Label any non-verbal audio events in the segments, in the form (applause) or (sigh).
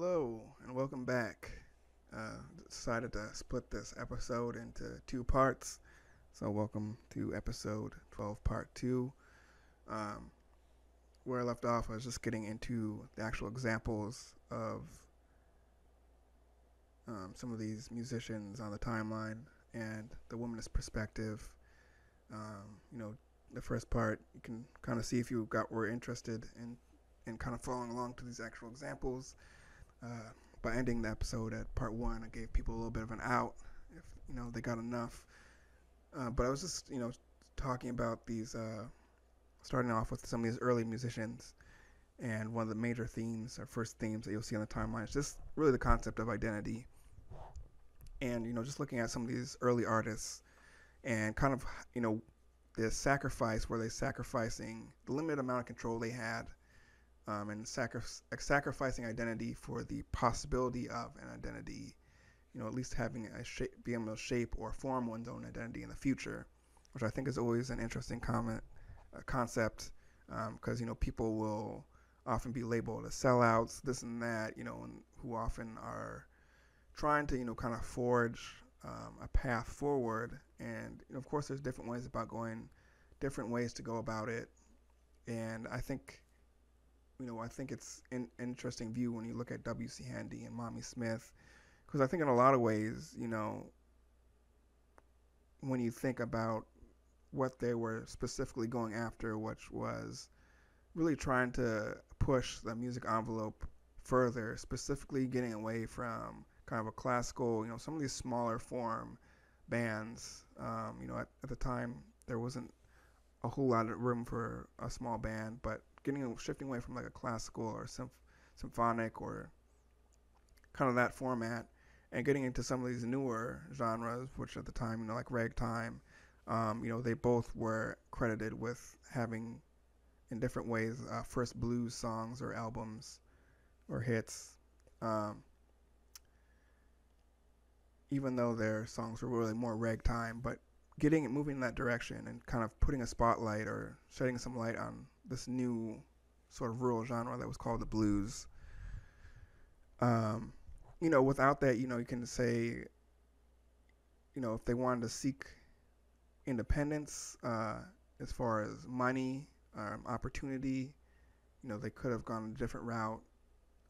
Hello and welcome back. Uh, decided to split this episode into two parts. So, welcome to episode 12, part 2. Um, where I left off, I was just getting into the actual examples of um, some of these musicians on the timeline and the womanist perspective. Um, you know, the first part, you can kind of see if you got were interested in, in kind of following along to these actual examples. Uh, by ending the episode at part one, I gave people a little bit of an out if you know they got enough. Uh, but I was just you know talking about these, uh, starting off with some of these early musicians, and one of the major themes or first themes that you'll see on the timeline is just really the concept of identity. And you know, just looking at some of these early artists, and kind of you know, the sacrifice where they sacrificing the limited amount of control they had um, and sacri- sacrificing identity for the possibility of an identity, you know, at least having a shape, being able to shape or form one's own identity in the future, which I think is always an interesting comment, uh, concept, because um, you know people will often be labeled as sellouts, this and that, you know, and who often are trying to you know kind of forge um, a path forward, and you know, of course there's different ways about going, different ways to go about it, and I think you know, I think it's an interesting view when you look at W.C. Handy and Mamie Smith, because I think in a lot of ways, you know, when you think about what they were specifically going after, which was really trying to push the music envelope further, specifically getting away from kind of a classical, you know, some of these smaller form bands. Um, you know, at, at the time, there wasn't a whole lot of room for a small band, but getting shifting away from like a classical or symph- symphonic or kind of that format and getting into some of these newer genres, which at the time, you know, like ragtime, um, you know, they both were credited with having, in different ways, uh, first blues songs or albums or hits. Um, even though their songs were really more ragtime, but getting it moving in that direction and kind of putting a spotlight or shedding some light on this new sort of rural genre that was called the blues. Um, you know, without that, you know, you can say, you know, if they wanted to seek independence uh, as far as money, um, opportunity, you know, they could have gone a different route.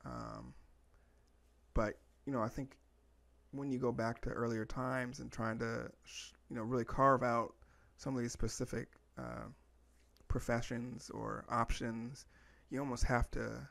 Um, but you know, I think when you go back to earlier times and trying to, you know, really carve out some of these specific uh, professions or options, you almost have to,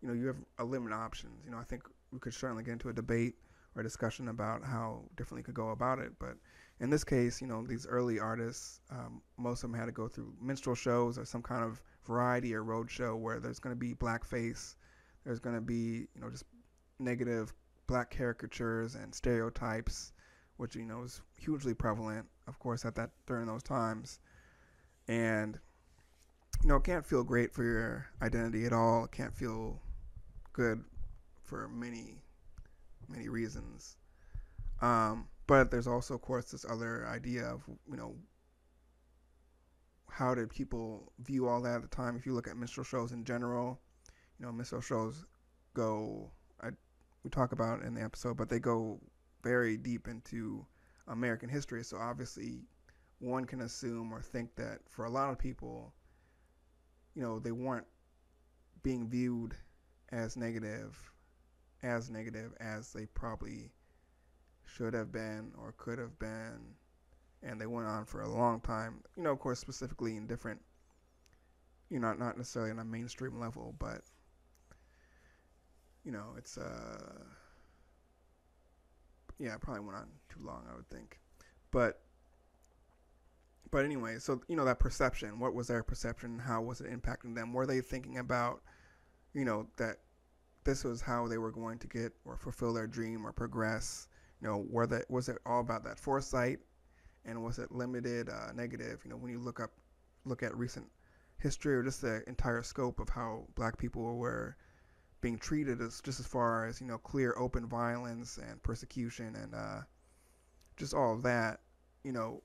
you know, you have a limit of options. You know, I think we could certainly get into a debate or a discussion about how differently could go about it. But in this case, you know, these early artists, um, most of them had to go through minstrel shows or some kind of variety or road show where there's going to be blackface, there's going to be, you know, just negative black caricatures and stereotypes, which you know is hugely prevalent, of course, at that during those times and you know, it can't feel great for your identity at all. It can't feel good for many, many reasons. Um, but there's also, of course, this other idea of you know, how did people view all that at the time? If you look at minstrel shows in general, you know, minstrel shows go. I we talk about in the episode, but they go very deep into American history. So obviously, one can assume or think that for a lot of people, you know, they weren't being viewed as negative, as negative as they probably should have been or could have been. And they went on for a long time, you know, of course, specifically in different, you know, not necessarily on a mainstream level, but, you know, it's, uh, yeah, it probably went on too long, I would think. But, but anyway, so you know that perception. What was their perception? How was it impacting them? Were they thinking about, you know, that this was how they were going to get or fulfill their dream or progress? You know, were that was it all about that foresight, and was it limited, uh, negative? You know, when you look up, look at recent history or just the entire scope of how Black people were being treated as just as far as you know clear open violence and persecution and uh, just all of that you know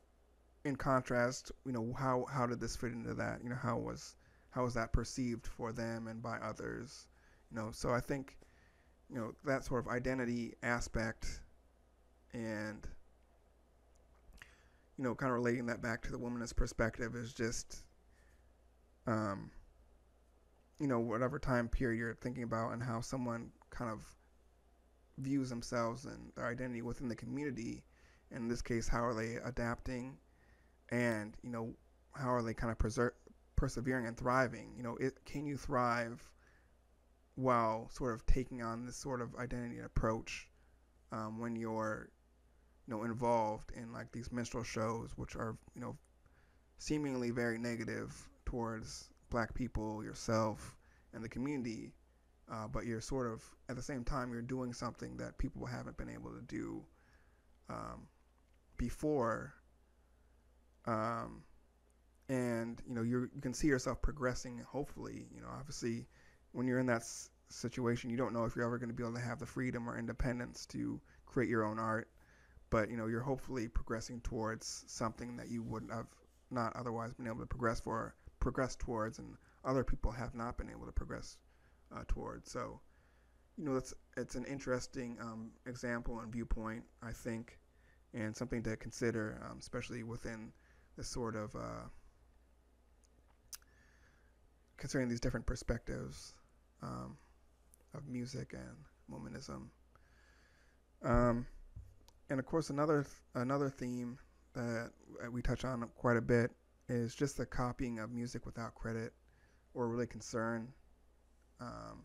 in contrast, you know, how how did this fit into that? You know, how was how was that perceived for them and by others? You know, so I think, you know that sort of identity aspect and you know kind of relating that back to the womanist perspective is just um you know whatever time period you're thinking about and how someone kind of views themselves and their identity within the community in this case how are they adapting and you know how are they kind of preser- persevering and thriving? You know it, can you thrive while sort of taking on this sort of identity approach um, when you're you know involved in like these minstrel shows which are you know seemingly very negative towards black people yourself and the community uh, but you're sort of at the same time you're doing something that people haven't been able to do um, before um, and you know you you can see yourself progressing hopefully you know obviously when you're in that s- situation you don't know if you're ever going to be able to have the freedom or independence to create your own art but you know you're hopefully progressing towards something that you wouldn't have not otherwise been able to progress for progress towards and other people have not been able to progress uh, towards. So you know it's it's an interesting um, example and viewpoint I think and something to consider um, especially within this sort of uh, considering these different perspectives um, of music and womanism um, and of course, another another theme that we touch on quite a bit is just the copying of music without credit or really concern. Um,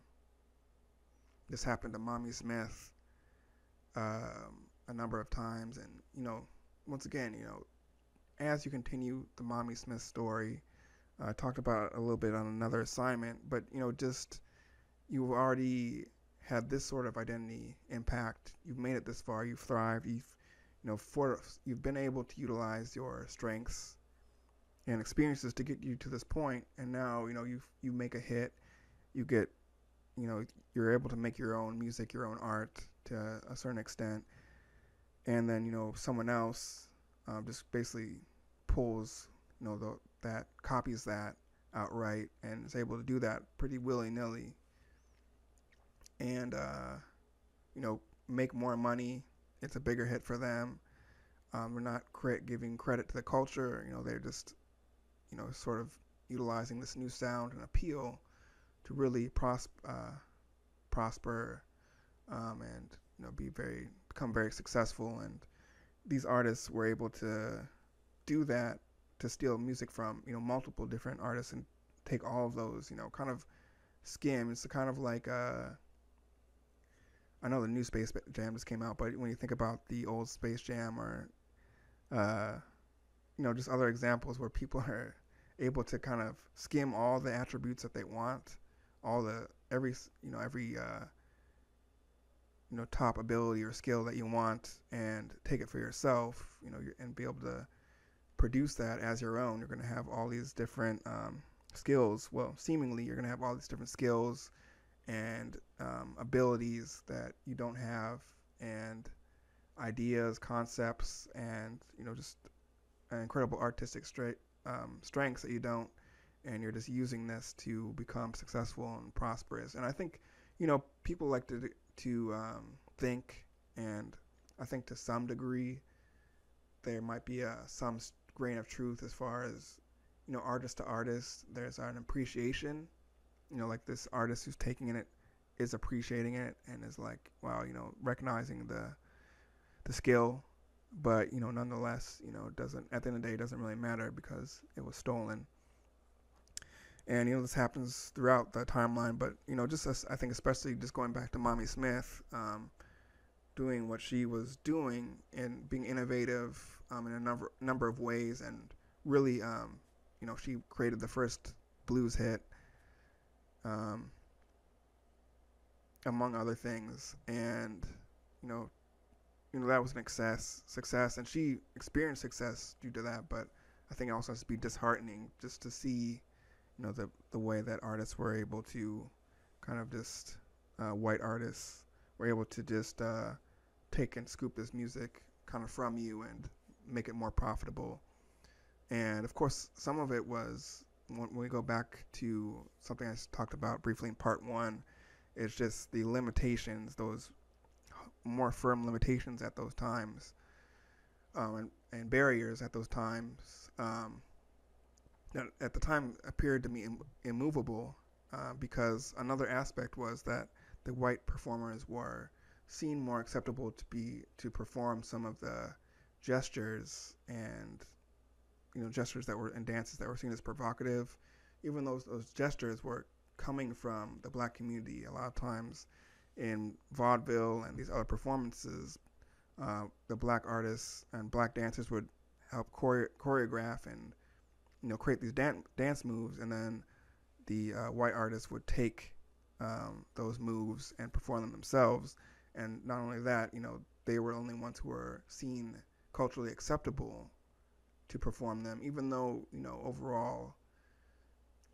this happened to Mamie Smith um, a number of times, and you know, once again, you know, as you continue the Mamie Smith story, I uh, talked about it a little bit on another assignment, but you know, just you've already had this sort of identity impact. You've made it this far. You've thrived. You've, you know, for you've been able to utilize your strengths and experiences to get you to this point. And now, you know, you you make a hit. You get, you know, you're able to make your own music, your own art to a certain extent. And then, you know, someone else um, just basically pulls, you know, the, that copies that outright and is able to do that pretty willy nilly and uh, you know make more money. It's a bigger hit for them. Um, we're not cre- giving credit to the culture. You know, they're just you know sort of utilizing this new sound and appeal to really pros- uh, prosper um, and you know be very become very successful. And these artists were able to do that to steal music from you know multiple different artists and take all of those you know kind of skim. It's kind of like uh, I know the new Space Jam just came out, but when you think about the old Space Jam or, uh, you know, just other examples where people are able to kind of skim all the attributes that they want, all the every you know every uh, you know top ability or skill that you want, and take it for yourself, you know, and be able to produce that as your own. You're going to have all these different um, skills. Well, seemingly, you're going to have all these different skills and um, abilities that you don't have and ideas concepts and you know just incredible artistic straight um, strengths that you don't and you're just using this to become successful and prosperous and i think you know people like to to um, think and i think to some degree there might be a some grain of truth as far as you know artist to artist there's an appreciation you know, like this artist who's taking it is appreciating it and is like, wow, you know, recognizing the the skill, but you know, nonetheless, you know, it doesn't at the end of the day, it doesn't really matter because it was stolen. And you know, this happens throughout the timeline, but you know, just as, I think, especially just going back to Mamie Smith, um, doing what she was doing and being innovative um, in a number number of ways, and really, um, you know, she created the first blues hit um, among other things. And you know, you know that was an success, success, and she experienced success due to that. But I think it also has to be disheartening just to see, you know, the the way that artists were able to, kind of just uh, white artists were able to just uh, take and scoop this music kind of from you and make it more profitable. And of course, some of it was when we go back to something I talked about briefly in part one, It's just the limitations, those more firm limitations at those times, um, and, and barriers at those times um, that at the time appeared to me Im- immovable uh, because another aspect was that the white performers were seen more acceptable to be to perform some of the gestures and you know gestures that were and dances that were seen as provocative. Even those those gestures were coming from the black community a lot of times in vaudeville and these other performances. Uh, the black artists and black dancers would help chore- choreograph and you know create these dan- dance moves and then the uh, white artists would take um, those moves and perform them themselves. And not only that you know they were the only ones who were seen culturally acceptable to perform them even though you know overall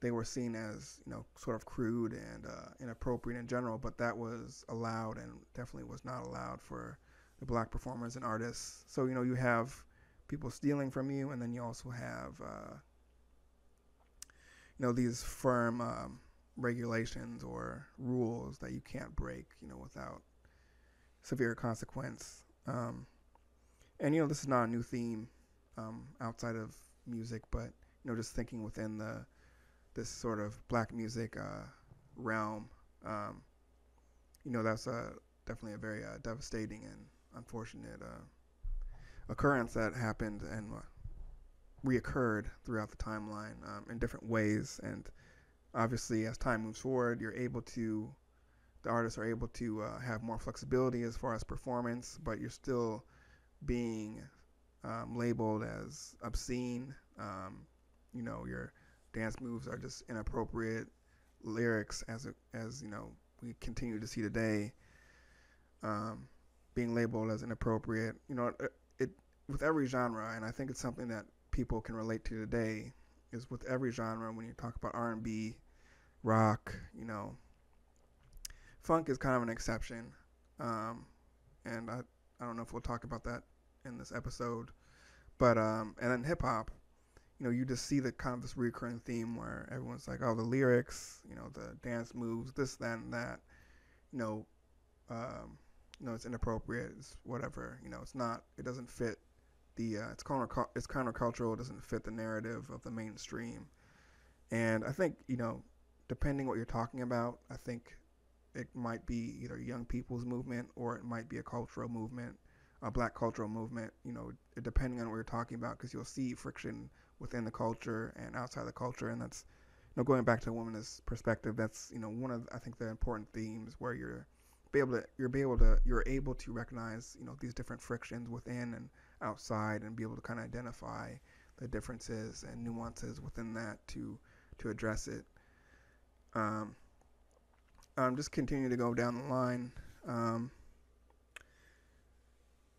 they were seen as you know sort of crude and uh, inappropriate in general but that was allowed and definitely was not allowed for the black performers and artists. So you know you have people stealing from you and then you also have uh, you know these firm um, regulations or rules that you can't break you know without severe consequence. Um, and you know this is not a new theme um, outside of music but you know just thinking within the this sort of black music uh, realm um, you know that's a definitely a very uh, devastating and unfortunate uh, occurrence that happened and uh, reoccurred throughout the timeline um, in different ways. And obviously, as time moves forward, you're able to, the artists are able to uh, have more flexibility as far as performance, but you're still being um, labeled as obscene. Um, you know, your dance moves are just inappropriate. Lyrics, as as you know, we continue to see today, um, being labeled as inappropriate. You know, it, it with every genre, and I think it's something that people can relate to today is with every genre when you talk about R&B, rock, you know, funk is kind of an exception. Um, and I, I don't know if we'll talk about that in this episode, but um, and then hip hop, you know, you just see the kind of this recurring theme where everyone's like, oh, the lyrics, you know, the dance moves, this, that, and that, you know, um, you know, it's inappropriate, it's whatever, you know, it's not, it doesn't fit the uh, it's counter it's countercultural. It doesn't fit the narrative of the mainstream, and I think you know, depending what you're talking about, I think it might be either young people's movement or it might be a cultural movement, a black cultural movement. You know, depending on what you're talking about, because you'll see friction within the culture and outside the culture, and that's you know going back to a woman's perspective. That's you know one of I think the important themes where you're be able to you're be able to you're able to recognize you know these different frictions within and outside and be able to kind of identify the differences and nuances within that to to address it. Um, um, just continuing to go down the line. Um,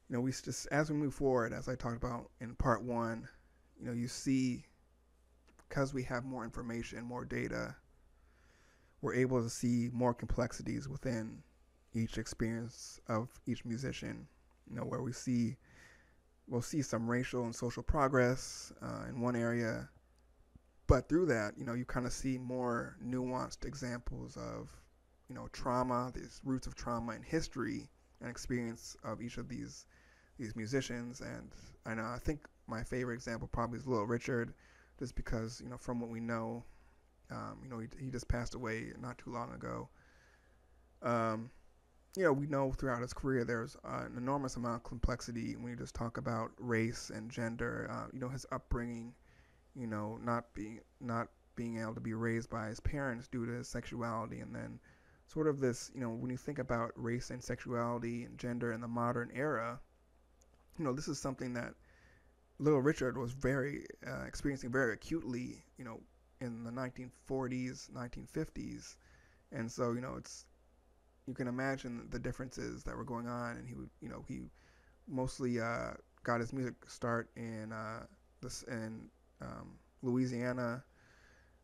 you know, we just as we move forward, as I talked about in part one, you know, you see because we have more information, more data, we're able to see more complexities within each experience of each musician. You know, where we see we'll see some racial and social progress uh, in one area, but through that, you know, you kind of see more nuanced examples of, you know, trauma, these roots of trauma and history and experience of each of these these musicians. And I know I think my favorite example probably is Little Richard, just because you know from what we know, um, you know, he, he just passed away not too long ago. Um, you know, we know throughout his career there's uh, an enormous amount of complexity when you just talk about race and gender. Uh, you know, his upbringing, you know, not being not being able to be raised by his parents due to his sexuality, and then sort of this, you know, when you think about race and sexuality and gender in the modern era, you know, this is something that Little Richard was very uh, experiencing very acutely, you know, in the 1940s, 1950s, and so you know, it's you can imagine the differences that were going on, and he would, you know, he mostly uh, got his music start in uh, this in um, Louisiana,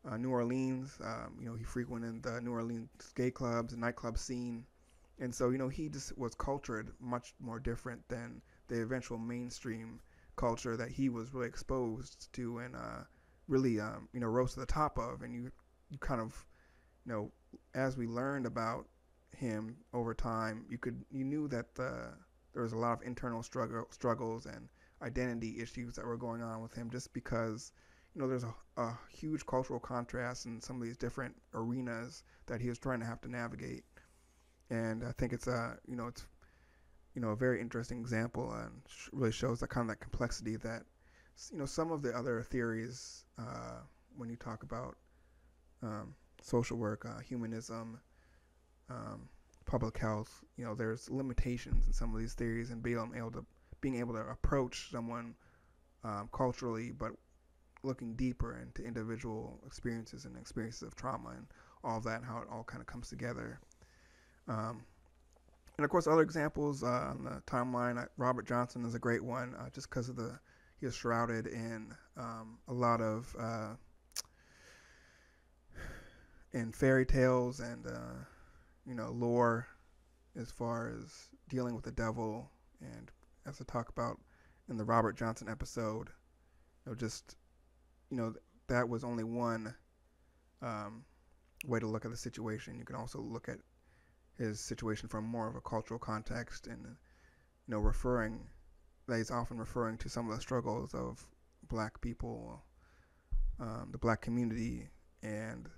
uh, New Orleans. Um, you know, he frequented the New Orleans gay clubs and nightclub scene, and so you know he just was cultured much more different than the eventual mainstream culture that he was really exposed to and uh, really um, you know rose to the top of. And you you kind of you know as we learned about him over time, you could you knew that the there was a lot of internal struggle struggles and identity issues that were going on with him just because you know there's a, a huge cultural contrast in some of these different arenas that he was trying to have to navigate. And I think it's a you know it's you know a very interesting example and really shows that kind of that complexity that you know some of the other theories uh, when you talk about um, social work, uh, humanism, um, public health, you know, there's limitations in some of these theories, and being able to being able to approach someone um, culturally, but looking deeper into individual experiences and experiences of trauma and all of that, and how it all kind of comes together. Um, and of course, other examples uh, on the timeline, uh, Robert Johnson is a great one, uh, just because of the he is shrouded in um, a lot of uh, in fairy tales and uh, you know lore as far as dealing with the devil and as I talk about in the Robert Johnson episode, you know, just you know that was only one um, way to look at the situation. You can also look at his situation from more of a cultural context and you know referring that he's often referring to some of the struggles of black people, um, the black community, and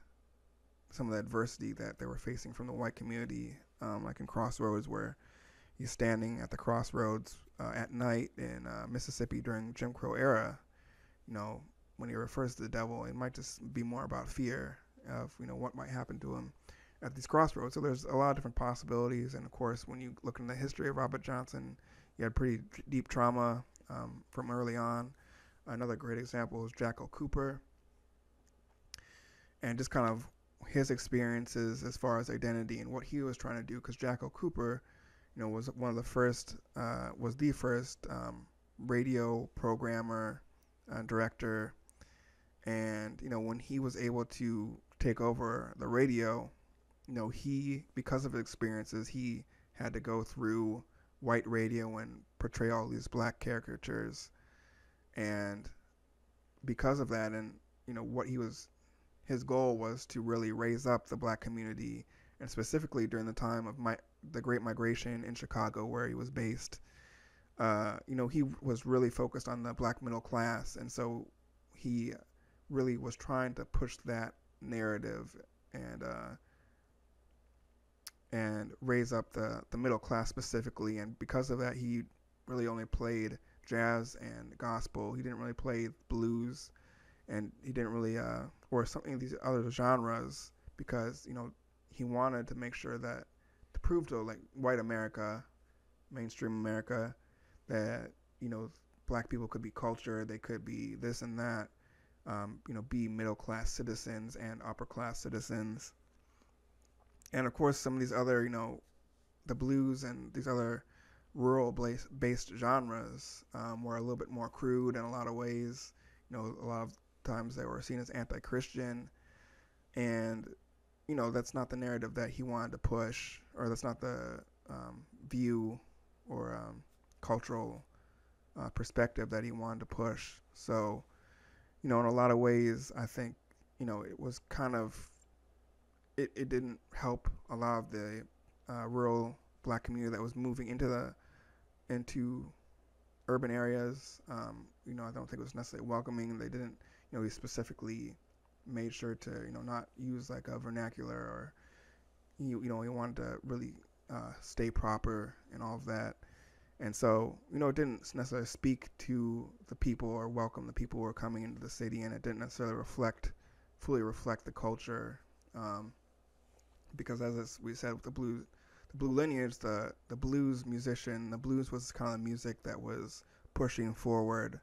some of the adversity that they were facing from the white community, um, like in Crossroads, where he's standing at the crossroads uh, at night in uh, Mississippi during Jim Crow era. You know, when he refers to the devil, it might just be more about fear of you know what might happen to him at these crossroads. So there's a lot of different possibilities, and of course, when you look in the history of Robert Johnson, he had pretty deep trauma um, from early on. Another great example is Jack L. Cooper, and just kind of his experiences as far as identity and what he was trying to do. Because Jack L. Cooper, you know, was one of the first, uh, was the first um, radio programmer, uh, director, and you know when he was able to take over the radio, you know he because of his experiences he had to go through white radio and portray all these black caricatures and because of that and you know what he was his goal was to really raise up the black community and specifically during the time of my the great migration in chicago where he was based uh, you know he was really focused on the black middle class and so he really was trying to push that narrative and uh, and raise up the, the middle class specifically. And because of that, he really only played jazz and gospel. He didn't really play blues, and he didn't really uh, or something of these other genres because you know he wanted to make sure that to prove to like white America, mainstream America, that you know black people could be culture, they could be this and that, um, you know, be middle class citizens and upper class citizens. And of course some of these other you know the blues and these other rural based genres um, were a little bit more crude in a lot of ways you know a lot of times they were seen as anti-christian and you know that's not the narrative that he wanted to push or that's not the um, view or um, cultural uh, perspective that he wanted to push so you know in a lot of ways i think you know it was kind of it, it didn't help a lot of the uh, rural black community that was moving into the into urban areas. Um, you know, I don't think it was necessarily welcoming. They didn't, you know, he specifically made sure to, you know, not use like a vernacular or, you, you know, he wanted to really uh, stay proper and all of that. And so, you know, it didn't necessarily speak to the people or welcome the people who were coming into the city, and it didn't necessarily reflect, fully reflect the culture um, because as we said with the blues, the blue lineage, the the blues musician, the blues was kind of the music that was pushing forward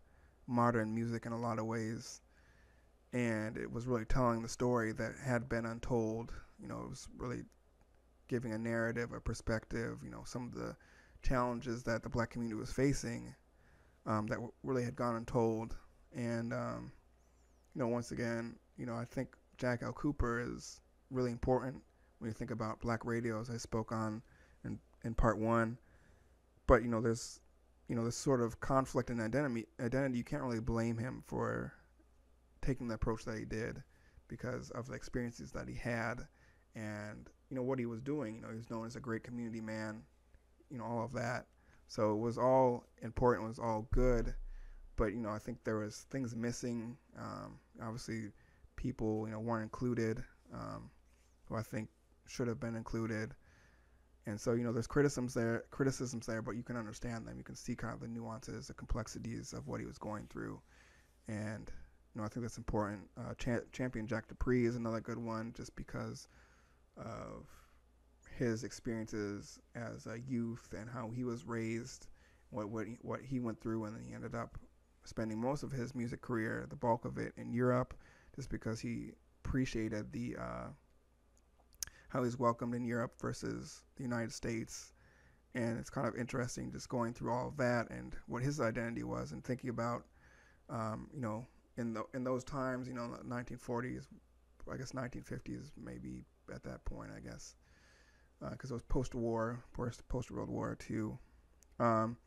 modern music in a lot of ways, and it was really telling the story that had been untold. You know, it was really giving a narrative, a perspective. You know, some of the challenges that the black community was facing um, that w- really had gone untold, and um, you know, once again, you know, I think Jack L. Cooper is really important when you think about black radio, as I spoke on in, in part one. But, you know, there's, you know, this sort of conflict in identity, identity, you can't really blame him for taking the approach that he did because of the experiences that he had and you know, what he was doing. You know, he was known as a great community man, you know, all of that. So it was all important, it was all good. But, you know, I think there was things missing. Um, obviously, people, you know, weren't included, um, who I think should have been included. And so, you know, there's criticisms there, criticisms there, but you can understand them. You can see kind of the nuances, the complexities of what he was going through. And, know, I think that's important. Uh, Cha- Champion Jack Dupree is another good one just because of his experiences as a youth and how he was raised, what what he, what he went through, and then he ended up spending most of his music career, the bulk of it, in Europe, just because he appreciated the uh, how he's welcomed in Europe versus the United States. And it's kind of interesting just going through all of that and what his identity was and thinking about, um, you know, in the in those times, you know, 1940s, I guess 1950s, maybe at that point, I guess, because uh, it was post-war, post post-World War II. Um,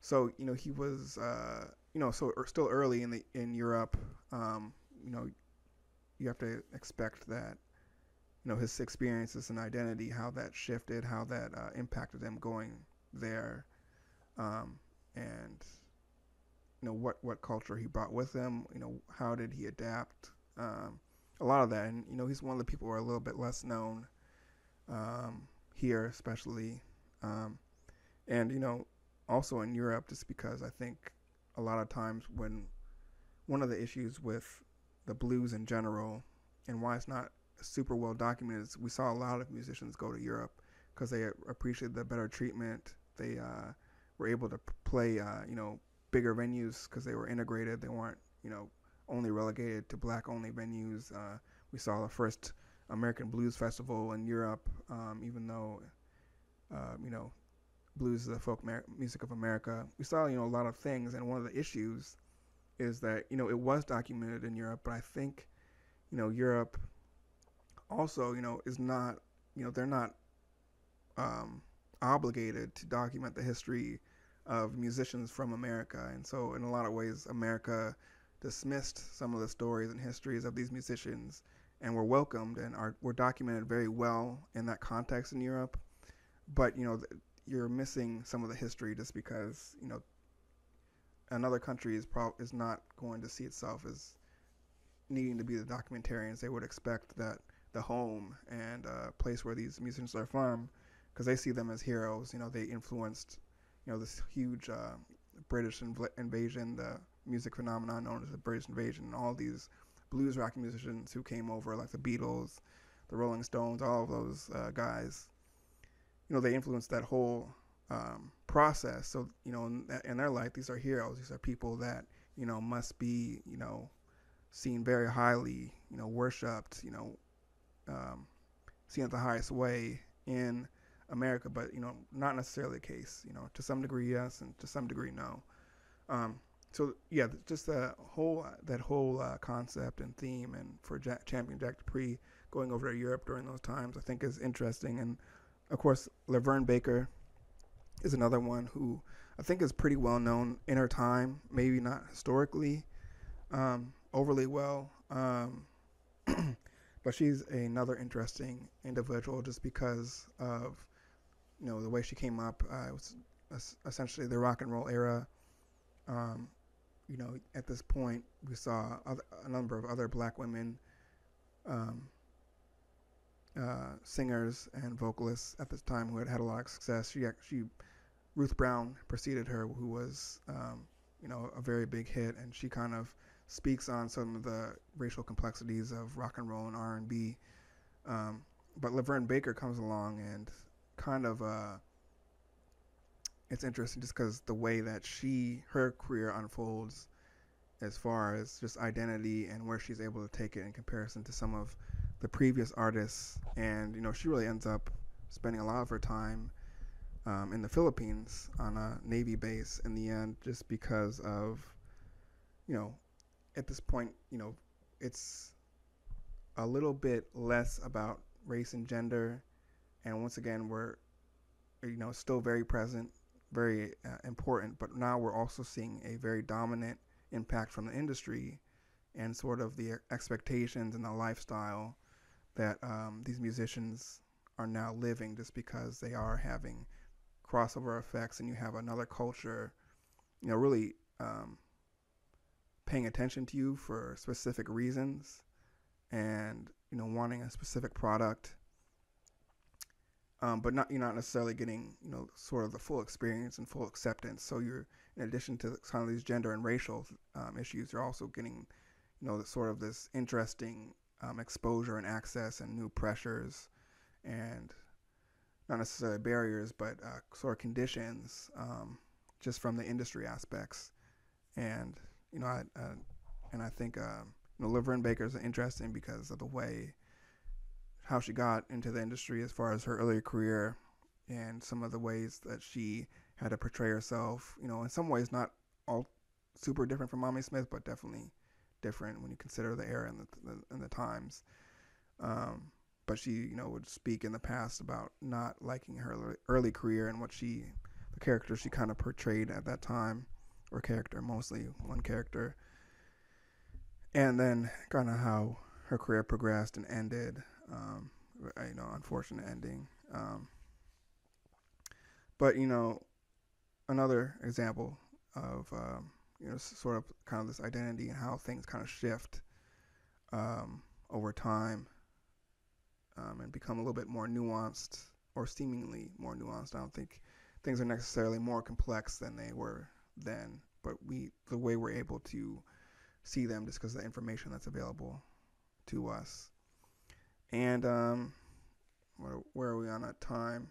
so you know, he was, uh, you know, so er, still early in the in Europe. Um, you know, you have to expect that you know his experiences and identity, how that shifted, how that uh, impacted him going there, um, and you know what what culture he brought with him. You know how did he adapt? Um, a lot of that, and you know he's one of the people who are a little bit less known um, here, especially, um, and you know also in Europe, just because I think a lot of times when one of the issues with the blues in general and why it's not super well documented. Is we saw a lot of musicians go to Europe because they appreciated the better treatment. They uh, were able to play, uh, you know, bigger venues because they were integrated. They weren't, you know, only relegated to black-only venues. Uh, we saw the first American Blues Festival in Europe, um, even though, uh, you know, blues is the folk mer- music of America. We saw, you know, a lot of things, and one of the issues is that, you know, it was documented in Europe, but I think, you know, Europe also, you know, is not, you know, they're not um, obligated to document the history of musicians from America. And so, in a lot of ways, America dismissed some of the stories and histories of these musicians and were welcomed and are were documented very well in that context in Europe. But you know, you're missing some of the history just because you know another country is pro- is not going to see itself as needing to be the documentarians. They would expect that the home and uh, place where these musicians are from because they see them as heroes. You know, they influenced, you know, this huge uh, British inv- invasion, the music phenomenon known as the British invasion, and all these blues rock musicians who came over, like the Beatles, the Rolling Stones, all of those uh, guys. You know, they influenced that whole um, process. So, you know, in, in their life, these are heroes. These are people that, you know, must be, you know, seen very highly, you know, worshipped, you know, um, seen it the highest way in America, but you know, not necessarily the case. You know, to some degree, yes, and to some degree, no. Um, so yeah, just that whole that whole uh, concept and theme, and for Jack, Champion Jack Dupree going over to Europe during those times, I think is interesting. And of course, Lavern Baker is another one who I think is pretty well known in her time, maybe not historically um, overly well. Um, (clears throat) but she's another interesting individual just because of you know the way she came up. Uh, it was essentially the rock and roll era. Um, you know, at this point, we saw other, a number of other black women um, uh, singers and vocalists at this time who had had a lot of success. She Ruth Brown preceded her, who was, um, you know, a very big hit, and she kind of speaks on some of the racial complexities of rock and roll and R and B. Um, but Lavern Baker comes along and kind of uh, it's interesting just because the way that she her career unfolds as far as just identity and where she's able to take it in comparison to some of the previous artists. And you know she really ends up spending a lot of her time um, in the Philippines on a Navy base in the end just because of you know at this point, you know, it's a little bit less about race and gender, and once again, we're you know still very present, very uh, important, but now we're also seeing a very dominant impact from the industry and sort of the expectations and the lifestyle that um, these musicians are now living just because they are having crossover effects and you have another culture, you know, really um, paying attention to you for specific reasons and, you know, wanting a specific product. Um, but not you're not necessarily getting you know sort of the full experience and full acceptance. So you're in addition to kind of these gender and racial um, issues, you're also getting you know the, sort of this interesting um, exposure and access and new pressures and not necessarily barriers, but uh, sort of conditions um, just from the industry aspects. And you know, I, uh, and I think uh, you know Lavern Baker is interesting because of the way how she got into the industry as far as her earlier career and some of the ways that she had to portray herself. You know, in some ways not all super different from Mamie Smith, but definitely different when you consider the era and the, and the times. Um, but she, you know, would speak in the past about not liking her early career and what she, the character she kind of portrayed at that time, or character mostly one character, and then kind of how her career progressed and ended. Um, you know, unfortunate ending. Um, but you know, another example of um, you know, sort of kind of this identity and how things kind of shift um, over time um, and become a little bit more nuanced or seemingly more nuanced. I don't think things are necessarily more complex than they were then, but we the way we're able to see them just because of the information that's available to us. And um, where, where are we on that time?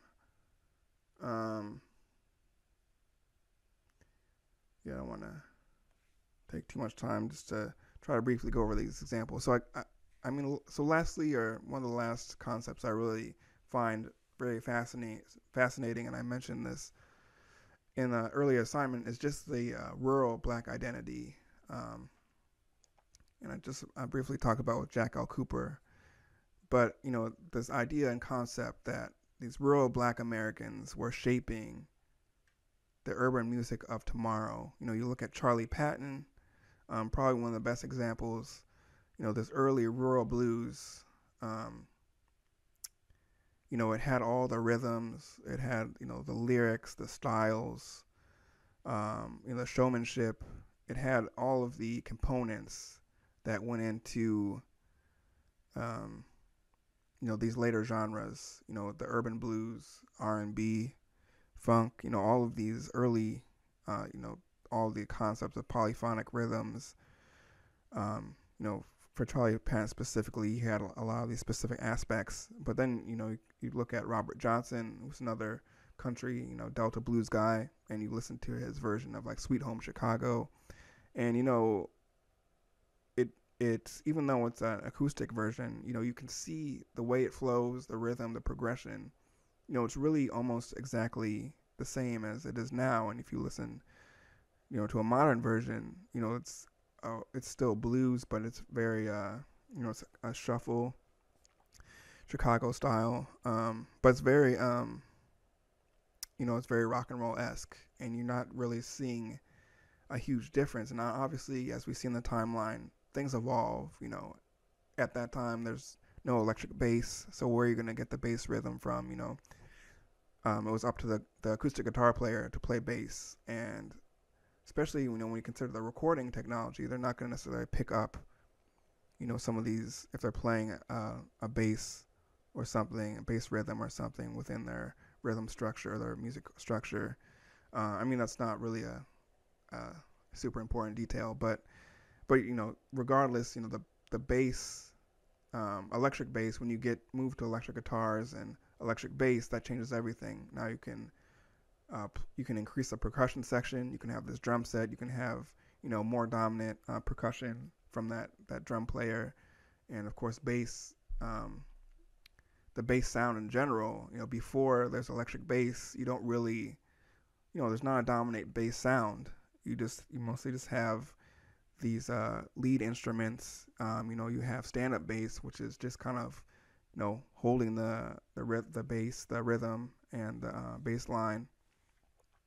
Um, yeah, I don't want to take too much time just to try to briefly go over these examples. So I, I, I mean, so lastly, or one of the last concepts I really find very fascinating, fascinating, and I mentioned this in the earlier assignment, is just the uh, rural black identity. Um, and I just I briefly talk about with Jack L. Cooper, but you know this idea and concept that these rural black Americans were shaping the urban music of tomorrow. You know, you look at Charley Patton, um, probably one of the best examples. You know, this early rural blues. Um, you know, it had all the rhythms. It had you know the lyrics, the styles, um, you know, the showmanship. It had all of the components that went into, um, you know, these later genres. You know, the urban blues, R and B, funk. You know, all of these early, uh, you know, all the concepts of polyphonic rhythms. Um, you know, for Charley Patton specifically, he had a lot of these specific aspects. But then, you know, you look at Robert Johnson, who's another country, you know, Delta blues guy, and you listen to his version of like Sweet Home Chicago, and you know, it's even though it's an acoustic version, you know, you can see the way it flows, the rhythm, the progression. You know, it's really almost exactly the same as it is now. And if you listen you know, to a modern version, you know, it's uh, it's still blues, but it's very uh, you know, it's a shuffle, Chicago style, um, but it's very um, you know, it's very rock and roll esque, and you're not really seeing a huge difference. And obviously, as we see in the timeline, things evolve. You know, at that time, there's no electric bass, so where are you gonna get the bass rhythm from? You know, um, it was up to the the acoustic guitar player to play bass, and especially you know when you consider the recording technology, they're not going to necessarily pick up, you know, some of these if they're playing uh, a bass or something, a bass rhythm or something within their rhythm structure, their music structure. Uh, I mean, that's not really a, a, super important detail, but but you know, regardless, you know, the the bass, um, electric bass, when you get moved to electric guitars and electric bass, that changes everything. Now you can uh, you can increase the percussion section. You can have this drum set. You can have you know more dominant uh, percussion from that that drum player, and of course bass. Um, the bass sound in general, you know, before there's electric bass, you don't really, you know, there's not a dominant bass sound. You just you mostly just have these uh, lead instruments. Um, you know, you have stand-up bass, which is just kind of, you know, holding the the the bass, the rhythm, and the uh, bass line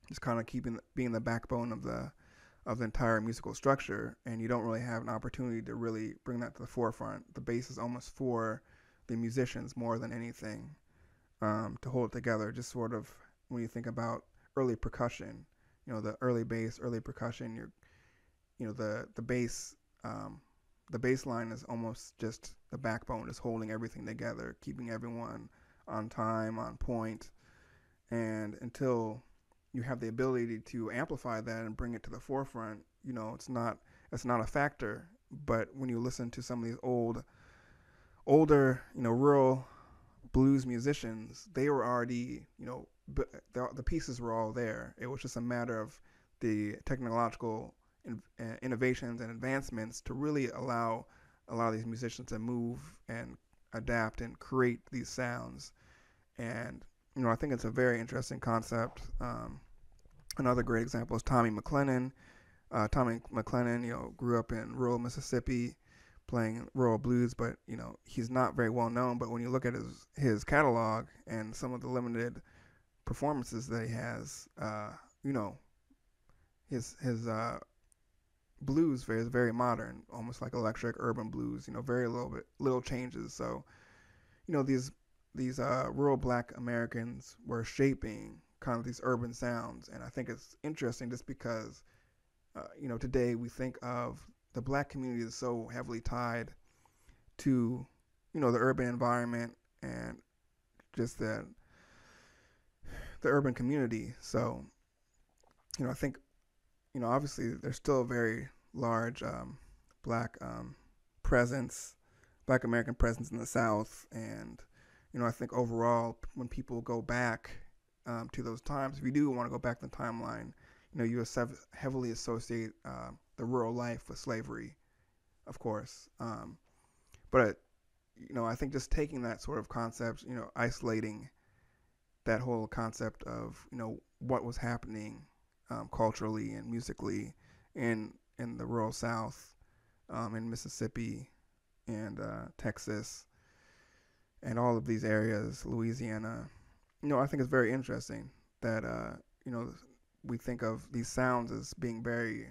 just kind of keeping being the backbone of the of the entire musical structure, and you don't really have an opportunity to really bring that to the forefront. The bass is almost for the musicians more than anything. um, to hold it together. Just sort of when you think about early percussion, you know, the early bass, early percussion, you're, you know, the the bass, um, the bass line is almost just the backbone, is holding everything together, keeping everyone on time, on point. and until you have the ability to amplify that and bring it to the forefront, you know, it's not it's not a factor. But when you listen to some of these old, older, you know, rural blues musicians, they were already, you know, the, the pieces were all there. It was just a matter of the technological in, uh, innovations and advancements to really allow a lot of these musicians to move and adapt and create these sounds. And you know, I think it's a very interesting concept. Um, another great example is Tommy McClennan. Uh, Tommy McClennan, you know, grew up in rural Mississippi, playing rural blues, but you know, he's not very well known. But when you look at his his catalog and some of the limited performances that he has, uh, you know, his his uh, blues very very modern, almost like electric urban blues. You know, very little bit little changes. So, you know, these these uh, rural Black Americans were shaping kind of these urban sounds, and I think it's interesting just because, uh, you know, today we think of the Black community is so heavily tied to, you know, the urban environment and just that the urban community. So, you know, I think, you know, obviously there's still a very large um, black um, presence, black American presence in the South. And, you know, I think overall, when people go back um, to those times, if you do want to go back the timeline, you know, you heavily associate uh, the rural life with slavery, of course. Um, but, you know, I think just taking that sort of concept, you know, isolating that whole concept of you know what was happening um, culturally and musically in in the rural South, um, in Mississippi, and uh, Texas, and all of these areas, Louisiana. You know, I think it's very interesting that uh, you know we think of these sounds as being very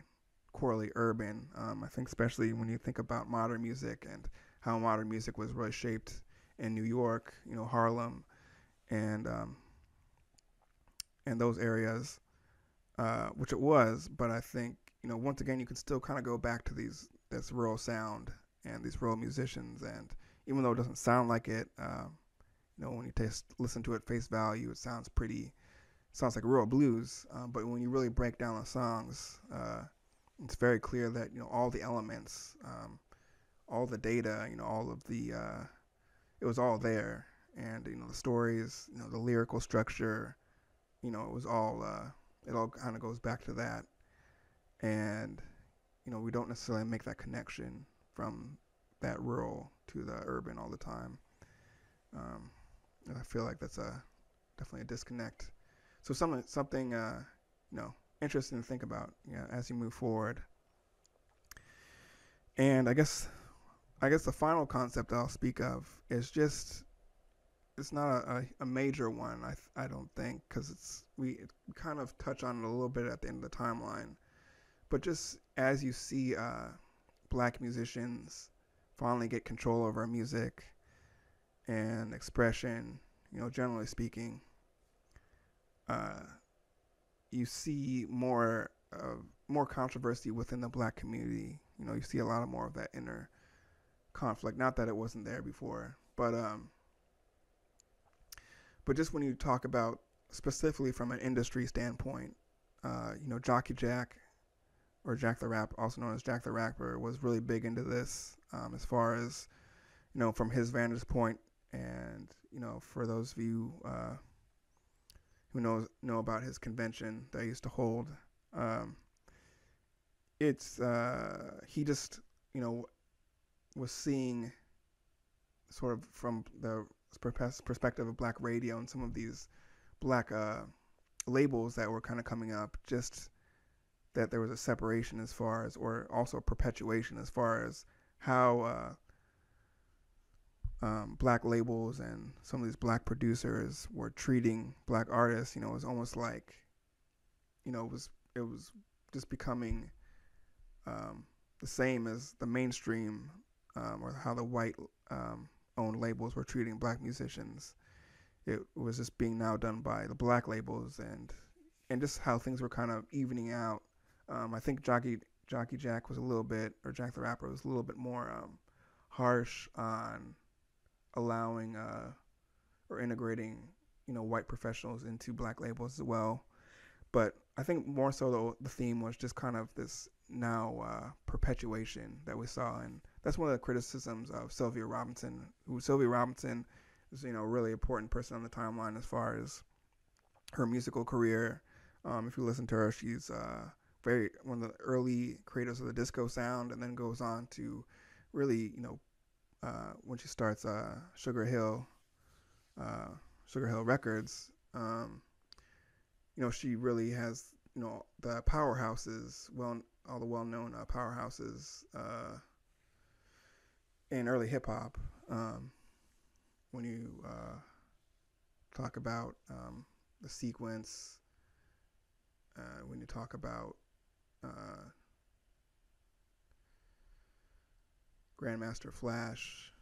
corely urban. Um, I think especially when you think about modern music and how modern music was really shaped in New York, you know, Harlem, and um, in those areas, uh, which it was. But I think you know once again you can still kind of go back to these this rural sound and these rural musicians, and even though it doesn't sound like it, uh, you know when you taste listen to it face value, it sounds pretty. Sounds like rural blues, uh, but when you really break down the songs, uh, it's very clear that you know all the elements, um, all the data, you know all of the, uh, it was all there, and you know the stories, you know the lyrical structure, you know, it was all uh, it all kind of goes back to that, and you know, we don't necessarily make that connection from that rural to the urban all the time. Um, and I feel like that's a definitely a disconnect. So something something uh, you know interesting to think about yeah, as you move forward. And I guess I guess the final concept I'll speak of is just it's not a, a, major one. I I don't think because it's we kind of touch on it a little bit at the end of the timeline, but just as you see uh, black musicians finally get control over music and expression, you know, generally speaking, uh, you see more uh, more controversy within the black community. You know, you see a lot of more of that inner conflict. Not that it wasn't there before, but um, but just when you talk about specifically from an industry standpoint, uh, you know, Jockey Jack or Jack the Rap, also known as Jack the Rapper, was really big into this um, as far as, you know, from his vantage point. And, you know, for those of you uh, who knows, know about his convention that he used to hold, um, it's, uh, he just, you know, was seeing sort of from the perspective of black radio and some of these black uh, labels that were kind of coming up, just that there was a separation as far as, or also perpetuation as far as how uh, um, black labels and some of these black producers were treating black artists. You know, it was almost like, you know, it was it was just becoming um, the same as the mainstream um, or how the white um, own labels were treating black musicians. it was just being now done by the black labels and and just how things were kind of evening out. Um, I think Jockey Jockey Jack was a little bit, or Jack the Rapper was a little bit more um, harsh on allowing uh, or integrating, you know, white professionals into black labels as well. But I think more so the, the theme was just kind of this now uh, perpetuation that we saw, and that's one of the criticisms of Sylvia Robinson. Who Sylvia Robinson is, you know, a really important person on the timeline as far as her musical career. Um, if you listen to her, she's uh, very one of the early creators of the disco sound, and then goes on to really, you know, uh, when she starts uh, Sugar Hill, uh, Sugar Hill Records, um, you know, she really has, you know, the powerhouses, well, all the well-known uh, powerhouses uh, in early hip hop. Um, when you uh, talk about um, the sequence, when you talk about uh, Grandmaster Flash.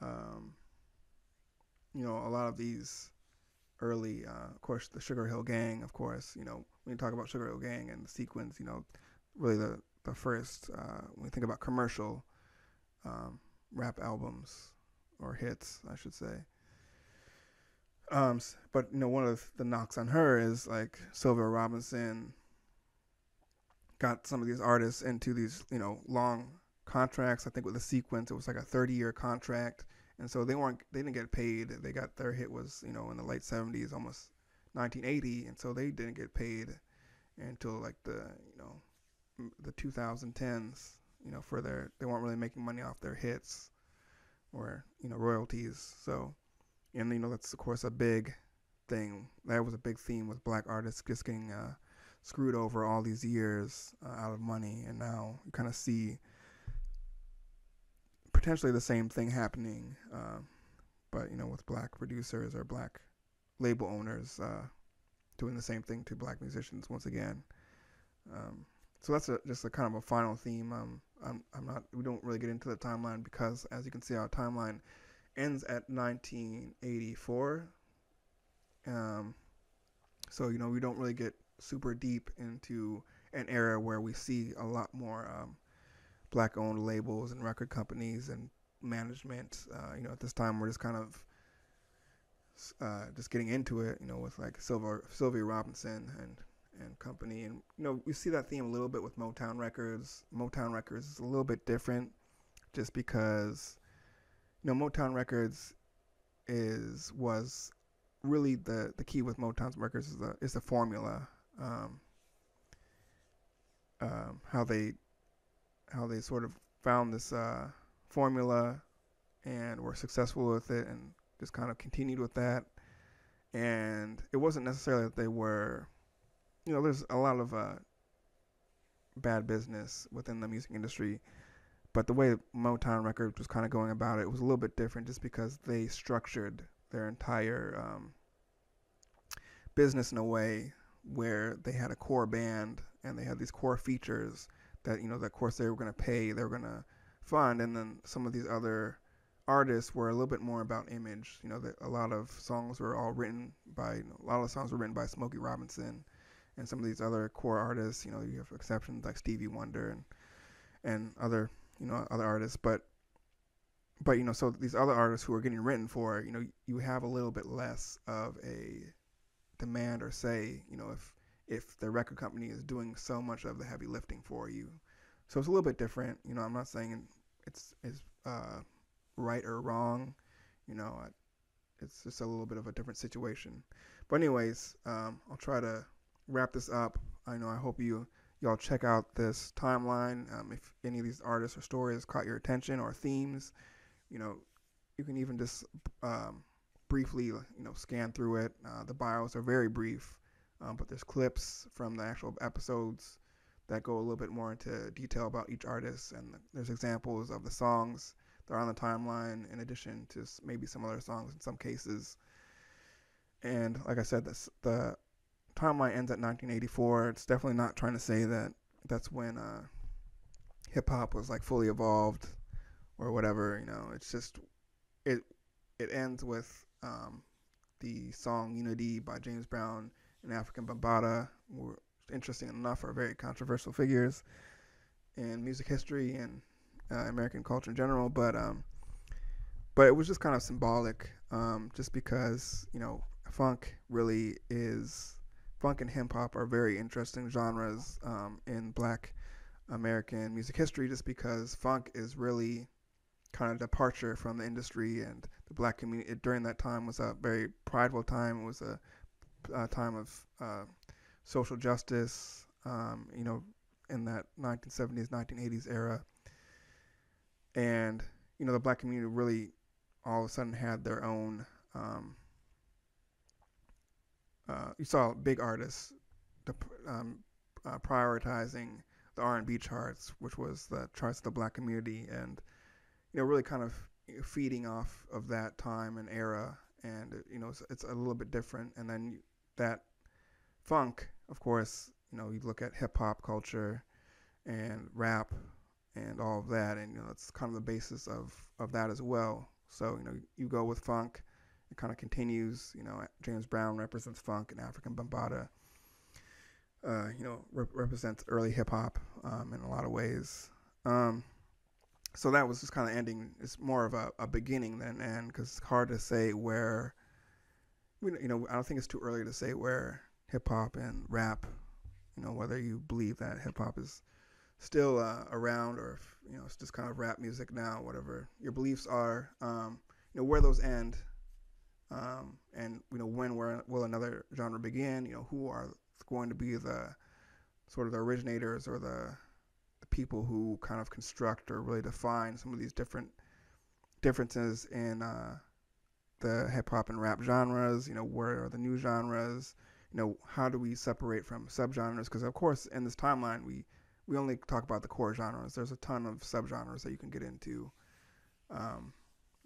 Um, you know, a lot of these early, uh, of course, the Sugar Hill Gang, of course, you know, when you talk about Sugar Hill Gang and the sequence, you know, really the, the first, uh, when you think about commercial um, rap albums or hits, I should say. Um, but, you know, one of the knocks on her is like Sylvia Robinson got some of these artists into these, you know, long contracts. I think with the sequence, it was like a 30 year contract. And so they weren't, they didn't get paid. They got their hit was, you know, in the late 70s, almost 1980. And so they didn't get paid until like the, you know, the 2010s, you know, for their, they weren't really making money off their hits or, you know, royalties. So, and, you know, that's of course a big thing. That was a big theme with black artists just getting, uh, screwed over all these years uh, out of money, and now you kind of see potentially the same thing happening, uh, but you know, with black producers or black label owners uh, doing the same thing to black musicians once again. Um, so that's a, just a kind of a final theme. Um, I'm, I'm not. We don't really get into the timeline because, as you can see, our timeline ends at 1984. Um, so you know, we don't really get super deep into an era where we see a lot more um, black owned labels and record companies and management. Uh, you know, at this time, we're just kind of uh, just getting into it, you know, with like Sylvia, Sylvia Robinson and, and company. And, you know, we see that theme a little bit with Motown Records. Motown Records is a little bit different just because, you know, Motown Records is, was really the, the key with Motown Records is the, is the formula um, um, how they how they sort of found this uh, formula and were successful with it and just kind of continued with that. And it wasn't necessarily that they were, you know, there's a lot of uh, bad business within the music industry, but the way Motown Records was kind of going about it was a little bit different just because they structured their entire um, business in a way where they had a core band and they had these core features that you know that of course they were going to pay they were going to fund and then some of these other artists were a little bit more about image you know that a lot of songs were all written by you know, a lot of songs were written by smokey robinson and some of these other core artists you know you have exceptions like stevie wonder and and other you know other artists but but you know so these other artists who are getting written for you know you have a little bit less of a demand or say, you know, if if the record company is doing so much of the heavy lifting for you. So it's a little bit different. You know, I'm not saying it's it's uh, right or wrong. You know, it's just a little bit of a different situation. But anyways, um, I'll try to wrap this up. I know I hope you y'all check out this timeline. Um, if any of these artists or stories caught your attention or themes, you know, you can even just um, briefly, you know, scan through it. Uh, the bios are very brief, um, but there's clips from the actual episodes that go a little bit more into detail about each artist, and there's examples of the songs that are on the timeline, in addition to maybe some other songs in some cases. And like I said, this, the timeline ends at 1984. It's definitely not trying to say that that's when uh, hip hop was like fully evolved or whatever. You know, it's just it it ends with um, the song Unity by James Brown and Afrika Bambaataa were interesting enough are very controversial figures in music history and uh, American culture in general. But um, but it was just kind of symbolic, um, just because you know funk really is funk and hip hop are very interesting genres um, in Black American music history, just because funk is really kind of departure from the industry and the black community during that time was a very prideful time. It was a, a time of uh, social justice, um, you know, in that 1970s, 1980s era. And, you know, the black community really all of a sudden had their own. Um, uh, you saw big artists um, uh, prioritizing the R&B charts, which was the charts of the black community, and you know, really kind of feeding off of that time and era. And you know, it's, it's a little bit different. And then that funk, of course, you know, you look at hip hop culture and rap and all of that, and you know, it's kind of the basis of of that as well. So you know, you go with funk, it kind of continues. You know, James Brown represents funk, and Afrika Bambaataa, uh, you know, re- represents early hip hop um, in a lot of ways. Um, so that was just kind of ending. It's more of a, a beginning than an end because it's hard to say where. We you know, I don't think it's too early to say where hip hop and rap, you know, whether you believe that hip hop is still uh, around or if, you know it's just kind of rap music now, whatever your beliefs are. Um, you know where those end, um, and you know when will another genre begin? You know who are going to be the sort of the originators or the the people who kind of construct or really define some of these different differences in uh, the hip hop and rap genres. You know where are the new genres? You know how do we separate from subgenres? Because of course in this timeline we we only talk about the core genres. There's a ton of subgenres that you can get into. Um,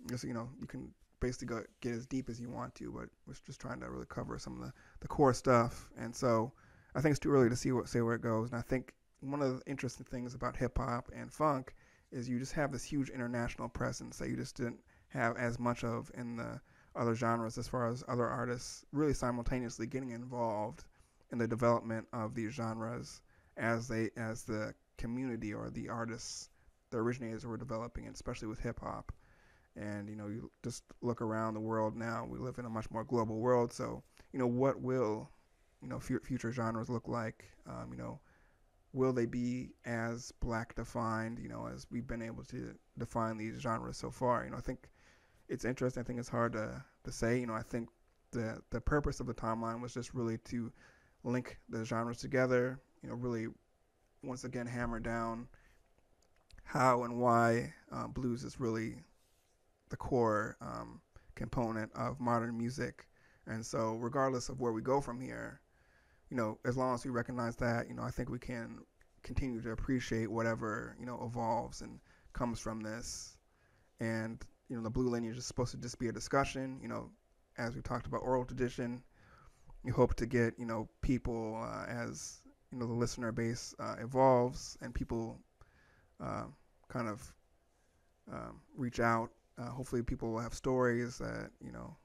just you know, you can basically go get as deep as you want to, but we're just trying to really cover some of the, the core stuff. And so I think it's too early to see what say where it goes. And I think one of the interesting things about hip hop and funk is you just have this huge international presence that you just didn't have as much of in the other genres as far as other artists really simultaneously getting involved in the development of these genres as they as the community or the artists, the originators were developing, especially with hip hop. And you know, you just look around the world now. We live in a much more global world. So you know, what will you know f- future genres look like? Um, you know, will they be as black defined? You know, as we've been able to define these genres so far. You know, I think it's interesting. I think it's hard to to say. You know, I think the the purpose of the timeline was just really to link the genres together you know, really once again hammer down how and why uh, blues is really the core um, component of modern music. And so, regardless of where we go from here, you know, as long as we recognize that, you know, I think we can continue to appreciate whatever you know evolves and comes from this. And you know, the blue lineage is supposed to just be a discussion. You know, as we talked about oral tradition, you hope to get you know people uh, as you know the listener base uh, evolves and people uh, kind of um, reach out. Uh, hopefully, people will have stories that you know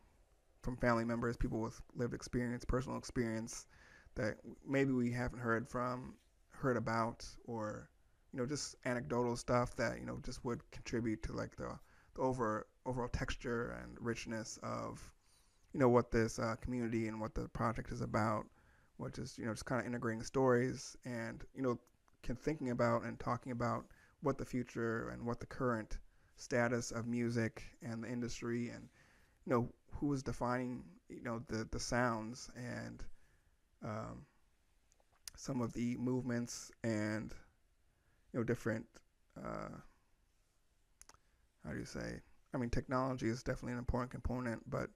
from family members, people with lived experience, personal experience that maybe we haven't heard from, heard about, or you know just anecdotal stuff that you know just would contribute to like the, the over overall texture and richness of you know what this uh, community and what the project is about which is you know just kind of integrating stories and you know can thinking about and talking about what the future and what the current status of music and the industry and you know who is defining you know the the sounds and um, some of the movements and you know different uh, how do you say I mean technology is definitely an important component but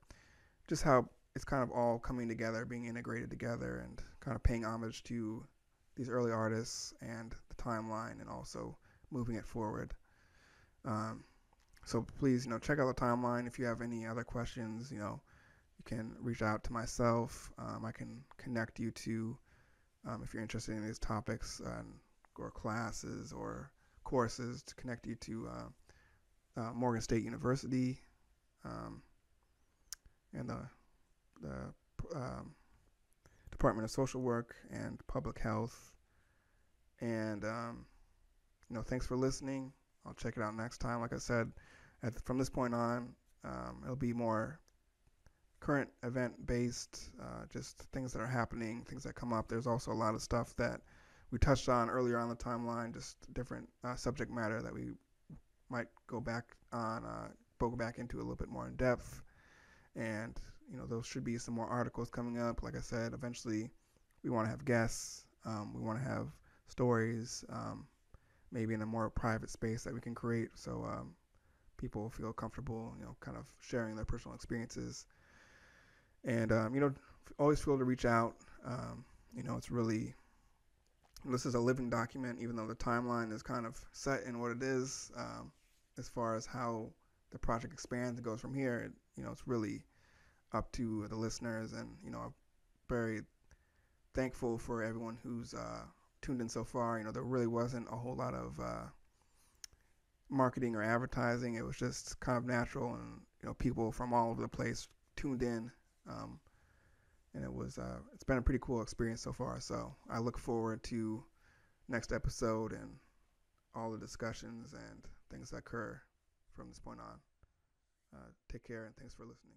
just how it's kind of all coming together, being integrated together, and kind of paying homage to these early artists and the timeline, and also moving it forward. Um, so please, you know, check out the timeline. If you have any other questions, you know, you can reach out to myself. Um, I can connect you to, um, if you're interested in these topics um, or classes or courses, to connect you to uh, uh, Morgan State University um, and the the um, Department of Social Work and Public Health. And you know, thanks for listening. I'll check it out next time. Like I said, at, from this point on, um, it'll be more current event based, uh, just things that are happening, things that come up. There's also a lot of stuff that we touched on earlier on the timeline, just different uh, subject matter that we might go back on, uh, back into a little bit more in depth. And, you know, those should be some more articles coming up. Like I said, eventually we want to have guests, um, we want to have stories, um, maybe in a more private space that we can create so um, people feel comfortable, you know, kind of sharing their personal experiences. And, um, you know, always feel to reach out. Um, you know, it's really this is a living document, even though the timeline is kind of set in what it is. Um, as far as how the project expands and goes from here, you know, it's really up to the listeners, and you know, I'm very thankful for everyone who's uh, tuned in so far. You know, there really wasn't a whole lot of uh, marketing or advertising. It was just kind of natural, and you know, people from all over the place tuned in. Um, and it was uh, it's been a pretty cool experience so far. So I look forward to next episode and all the discussions and things that occur from this point on. Uh, take care and thanks for listening.